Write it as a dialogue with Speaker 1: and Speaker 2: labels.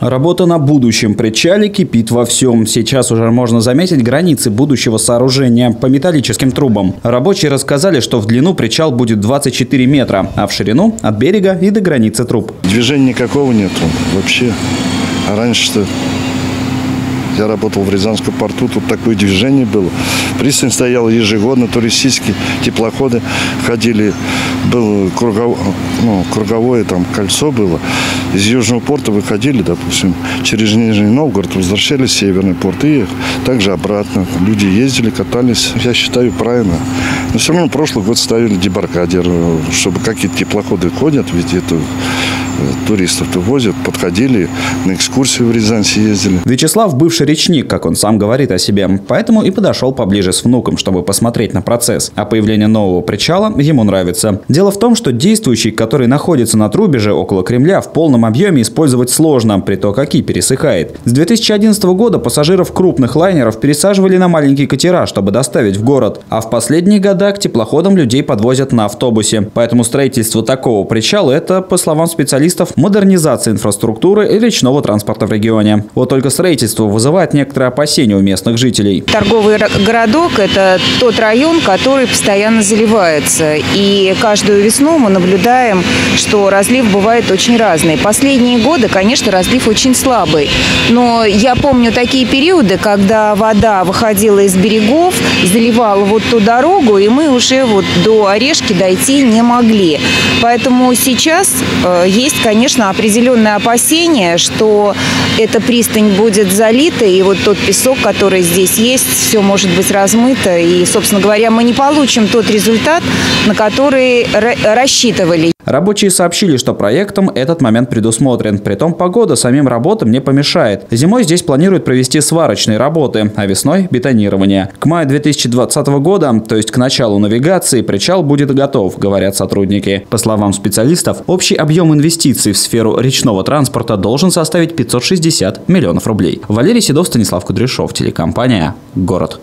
Speaker 1: Работа на будущем причале кипит во всем. Сейчас уже можно заметить границы будущего сооружения по металлическим трубам. Рабочие рассказали, что в длину причал будет 24 метра, а в ширину от берега и до границы труб.
Speaker 2: Движения никакого нету вообще. А раньше-то я работал в Рязанском порту, тут такое движение было. Пристань стояла ежегодно, туристические теплоходы ходили. Было кругов... ну, круговое там кольцо было. Из Южного порта выходили, допустим, через Нижний Новгород, возвращались в Северный порт и также обратно. Люди ездили, катались. Я считаю, правильно. Но все равно прошлый год ставили дебаркадер, чтобы какие-то теплоходы ходят, ведь это туристов-то возят, подходили, на экскурсию в Рязань съездили.
Speaker 1: Вячеслав бывший речник, как он сам говорит о себе, поэтому и подошел поближе с внуком, чтобы посмотреть на процесс. А появление нового причала ему нравится. Дело в том, что действующий, который находится на Трубеже около Кремля, в полном объеме использовать сложно, при то как и пересыхает. С 2011 года пассажиров крупных лайнеров пересаживали на маленькие катера, чтобы доставить в город, а в последние года к теплоходам людей подвозят на автобусе. Поэтому строительство такого причала – это, по словам специалистов, специалистов модернизации инфраструктуры и речного транспорта в регионе. Вот только строительство вызывает некоторые опасения у местных жителей.
Speaker 3: Торговый городок – это тот район, который постоянно заливается. И каждую весну мы наблюдаем, что разлив бывает очень разный. Последние годы, конечно, разлив очень слабый. Но я помню такие периоды, когда вода выходила из берегов, заливала вот ту дорогу, и мы уже вот до Орешки дойти не могли. Поэтому сейчас э, есть конечно, определенное опасение, что эта пристань будет залита, и вот тот песок, который здесь есть, все может быть размыто, и, собственно говоря, мы не получим тот результат, на который рассчитывали.
Speaker 1: Рабочие сообщили, что проектом этот момент предусмотрен. Притом погода самим работам не помешает. Зимой здесь планируют провести сварочные работы, а весной – бетонирование. К маю 2020 года, то есть к началу навигации, причал будет готов, говорят сотрудники. По словам специалистов, общий объем инвестиций в сферу речного транспорта должен составить 560 миллионов рублей. Валерий Седов, Станислав Кудряшов, телекомпания «Город».